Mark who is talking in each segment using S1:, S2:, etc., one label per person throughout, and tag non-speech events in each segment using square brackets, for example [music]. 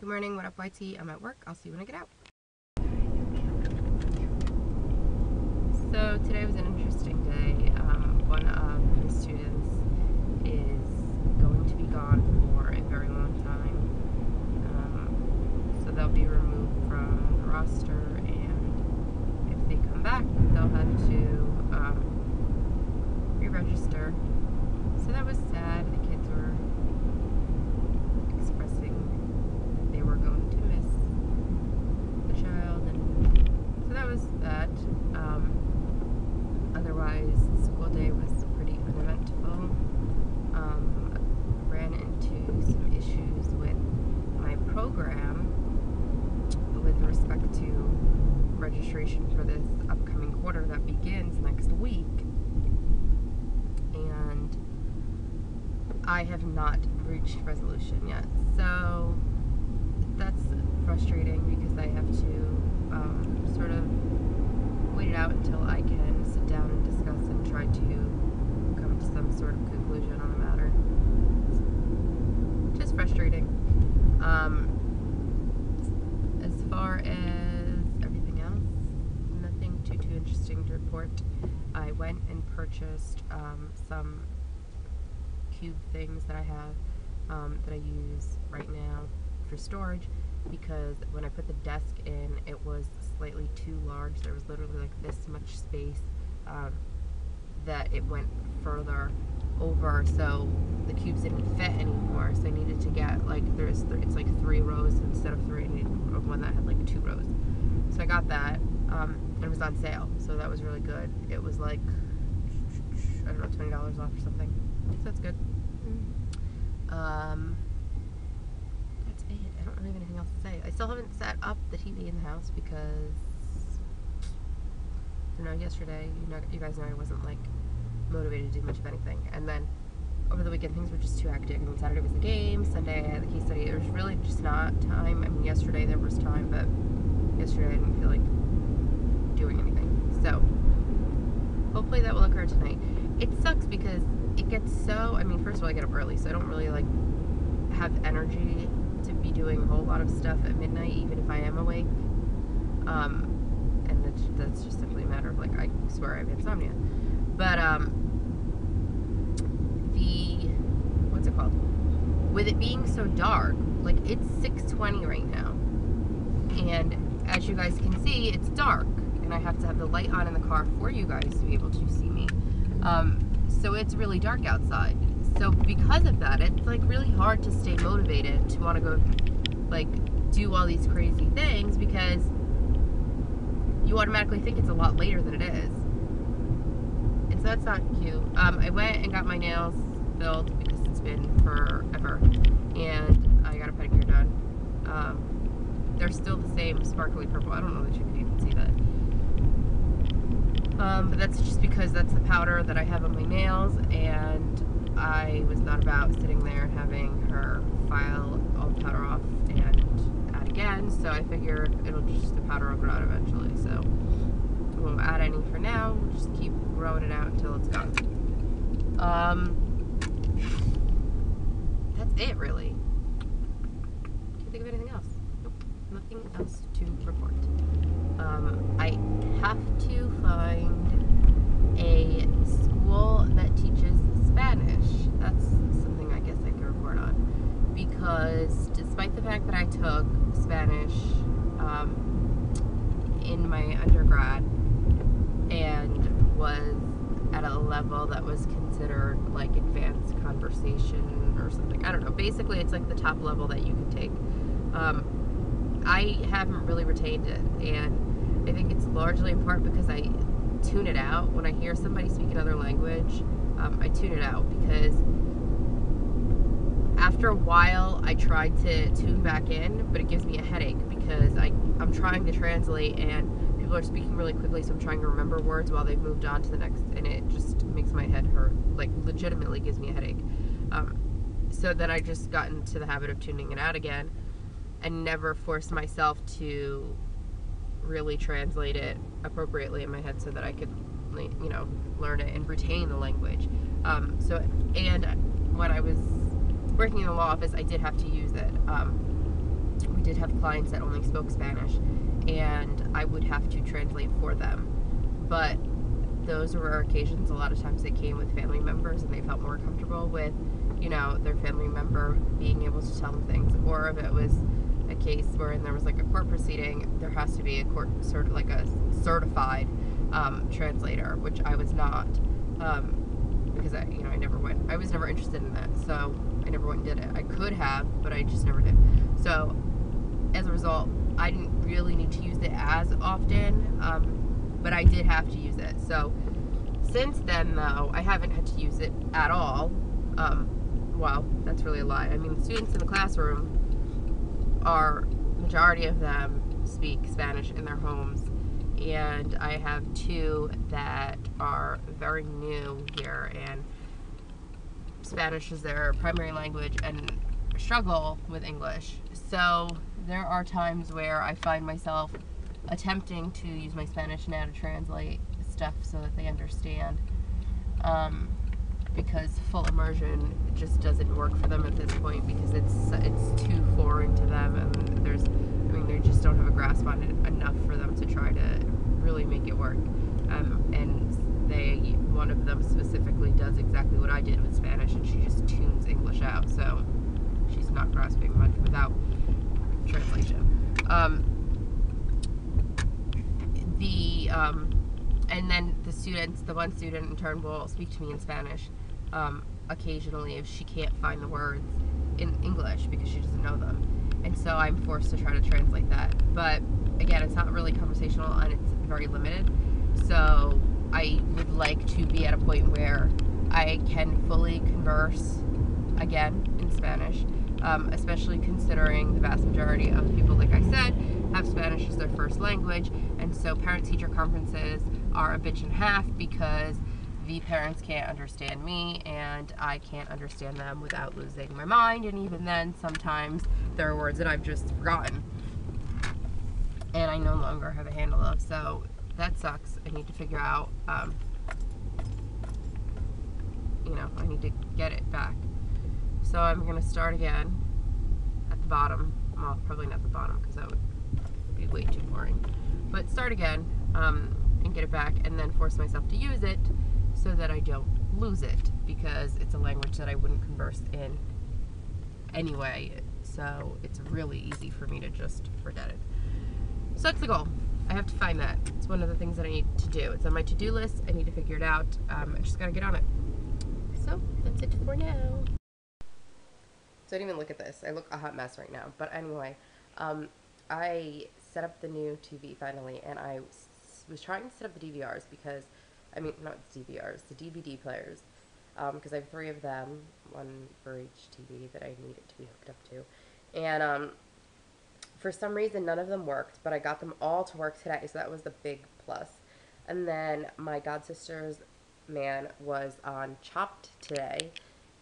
S1: Good morning, what up YT? I'm at work. I'll see you when I get out. So today was an interesting day. Um, one of my students is going to be gone for a very long time. Um, so they'll be removed from the roster and if they come back, they'll have to um, re-register. So that was sad. The kids were expressing that they were going to miss the child, and so that was that. Um, otherwise, the school day was pretty uneventful. Um, ran into some issues with my program with respect to registration for this upcoming quarter that begins next week. And I have not reached resolution yet. So that's frustrating because I have to um, sort of wait it out until I can sit down and discuss try to come to some sort of conclusion on the matter. Just frustrating. Um, as far as everything else, nothing too too interesting to report. I went and purchased um, some cube things that I have um, that I use right now for storage because when I put the desk in, it was slightly too large. There was literally like this much space um, that it went further over, so the cubes didn't fit anymore. So I needed to get like there's th- it's like three rows instead of three. I needed one that had like two rows. So I got that. Um, and it was on sale, so that was really good. It was like I don't know, twenty dollars off or something. So that's good. Um, that's it. I don't really have anything else to say. I still haven't set up the TV in the house because know yesterday you know you guys know I wasn't like motivated to do much of anything, and then over the weekend things were just too hectic. I mean Saturday was the game, Sunday I had the case study. There was really just not time. I mean yesterday there was time, but yesterday I didn't feel like doing anything. So hopefully that will occur tonight. It sucks because it gets so. I mean, first of all, I get up early, so I don't really like have energy to be doing a whole lot of stuff at midnight, even if I am awake. Um, that's, just simply a matter of like I swear I have insomnia. But um, the what's it called? With it being so dark, like it's 6:20 right now, and as you guys can see, it's dark, and I have to have the light on in the car for you guys to be able to see me. Um, so it's really dark outside. So because of that, it's like really hard to stay motivated to want to go like do all these crazy things because you automatically think it's a lot later than it is. And so that's not cute. Um, I went and got my nails filled because it's been forever. And I got a pedicure done. Um, they're still the same sparkly purple. I don't know that you can even see that. Um, but that's just because that's the powder that I have on my nails, and I was not about sitting there having her file all the powder off again. So I figure it'll just the powder will grow out eventually. So we won't add any for now. We'll just keep growing it out until it's gone. Um, that's it, really. Can't think of anything else. Nope, nothing else to report. Um, I have to find a school that teaches Spanish. That's something I guess I can report on. Because despite the fact that I took Spanish um, in my undergrad and was at a level that was considered like advanced conversation or something, I don't know. Basically, it's like the top level that you can take. Um, I haven't really retained it, and I think it's largely in part because I tune it out when I hear somebody speak another language. Um, I tune it out because after a while, I tried to tune back in, but it gives me a headache because I I'm trying to translate and people are speaking really quickly, so I'm trying to remember words while they've moved on to the next, and it just makes my head hurt. Like legitimately gives me a headache. Um, so then I just got into the habit of tuning it out again and never forced myself to really translate it appropriately in my head so that I could, you know, learn it and retain the language. Um, so, and when I was working in the law office, I did have to use it. Um, we did have clients that only spoke Spanish, and I would have to translate for them. But those were rare occasions. A lot of times they came with family members, and they felt more comfortable with, you know, their family member being able to tell them things. Or if it was a case where there was like a court proceeding, there has to be a court sort of like a certified um, translator, which I was not. Um, because I, you know, I never went. I was never interested in that, so I never went and did it. I could have, but I just never did. So, as a result, I didn't really need to use it as often, um, but I did have to use it. So, since then, though, I haven't had to use it at all. Um, well, that's really a lie. I mean, the students in the classroom are majority of them speak Spanish in their homes and I have two that are very new here, and Spanish is their primary language and struggle with English. So there are times where I find myself attempting to use my Spanish now to translate stuff so that they understand. Um, because full immersion just doesn't work for them at this point because it's it's too foreign to them and there's I mean they just don't have a grasp on it enough for them to try to really make it work. Um, and they, one of them specifically does exactly what I did with Spanish, and she just tunes English out. So she's not grasping much without translation. Um, the um, and then the students, the one student in turn will speak to me in Spanish um, occasionally if she can't find the words in English because she doesn't know them, and so I'm forced to try to translate that. But again, it's not really conversational and it's very limited. So I would like to be at a point where I can fully converse again in Spanish, um, especially considering the vast majority of people, like I said, have Spanish as their first language. And so parent teacher conferences are a bitch and half because the parents can't understand me and I can't understand them without losing my mind. And even then, sometimes there are words that I've just forgotten and I no longer have a handle of. So that sucks. I need to figure out, um, you know, I need to get it back. So I'm going to start again at the bottom. Well, probably not the bottom because that would be way too boring. But start again um, and get it back and then force myself to use it so that I don't lose it because it's a language that I wouldn't converse in anyway. So it's really easy for me to just forget it. So that's the goal. I have to find that. It's one of the things that I need to do. It's on my to-do list. I need to figure it out. Um, I just gotta get on it. So that's it for now. So I didn't even look at this. I look a hot mess right now. But anyway, um, I set up the new TV finally, and I was trying to set up the DVRs because, I mean, not DVRs, the DVD players, because um, I have three of them, one for each TV that I need it to be hooked up to, and um, for some reason, none of them worked, but I got them all to work today, so that was the big plus. And then my god sister's man was on Chopped today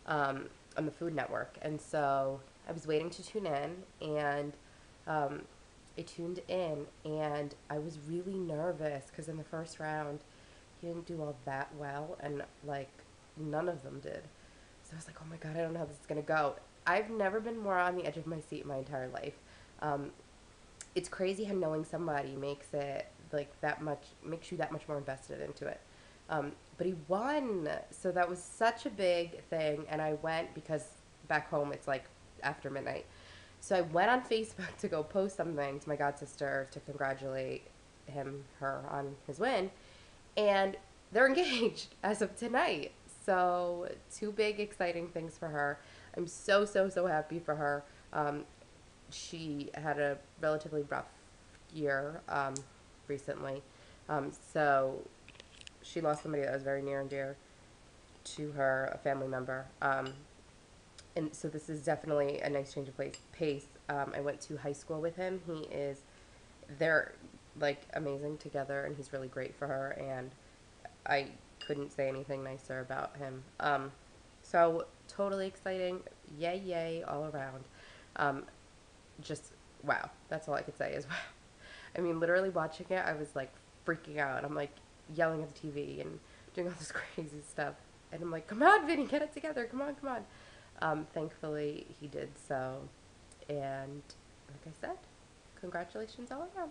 S1: um, on the Food Network, and so I was waiting to tune in, and um, I tuned in, and I was really nervous because in the first round, he didn't do all that well, and like none of them did. So I was like, oh my god, I don't know how this is gonna go. I've never been more on the edge of my seat in my entire life. Um, it's crazy how knowing somebody makes it like that much makes you that much more invested into it. Um, but he won, so that was such a big thing. And I went because back home it's like after midnight, so I went on [laughs] Facebook to go post something to my god sister to congratulate him her on his win, and they're [laughs] engaged as of tonight. So two big exciting things for her. I'm so so so happy for her. Um, she had a relatively rough year um, recently. Um, so she lost somebody that was very near and dear to her, a family member. Um, and so this is definitely a nice change of place, pace. Um, I went to high school with him. He is, they're like amazing together, and he's really great for her. And I couldn't say anything nicer about him. Um, so totally exciting. Yay, yay, all around. Just wow. That's all I could say is [laughs] wow. I mean, literally watching it, I was like freaking out. I'm like yelling at the TV and doing all this [laughs] crazy stuff. And I'm like, come on, Vinny, get it together. Come on, come on. Um, thankfully, he did so. And like I said, congratulations all around.